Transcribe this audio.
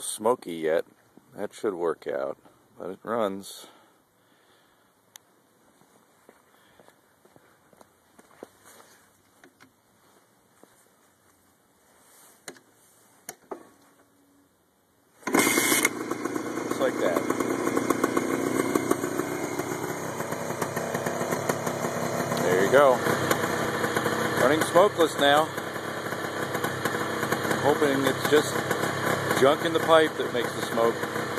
smoky yet. That should work out, but it runs. Just like that. There you go. Running smokeless now. hoping it's just junk in the pipe that makes the smoke.